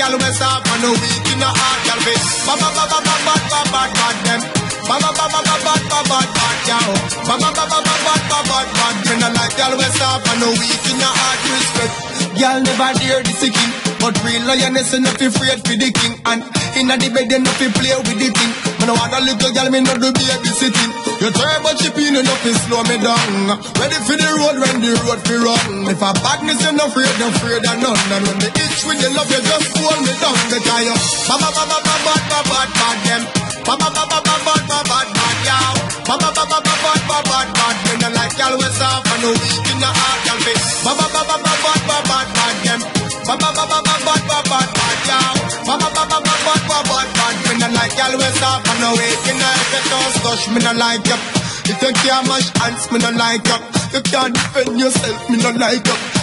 and no weak in the heart, girl. Be ba ba ba ba ba ba ba ba ba them. Ba ba ba ba ba ba ba ba ba girl. Ba ba ba ba ba ba ba ba ba. Me no like girl we soft and no weak in the heart, respect. Girl never dare king, but real lioness enough afraid for the king. And inna the bed enough to play with the thing. Me no want a little girl, me no do babysitting. You turbo chip in enough to slow me down. Ready for the road when the road fi run. If a badness you no afraid, no afraid of none. And when the itch with the love, you just hold me down. Because you ba ba ba ba ba ba ba ba ba them. Ba ba ba ba ba ba ba ba ba yow. Ba ba ba ba ba ba ba ba ba. Me no like y'all we soft and no weak in the heart, bad, bad, bad, bad, yeah. Mama, bad, bad, bad, bad, bad, bad, bad. Me no like y'all waist up and no way. You know if it don't slush, me no like you. If you can't mash hands, me no like you. You can't defend yourself, me no like you.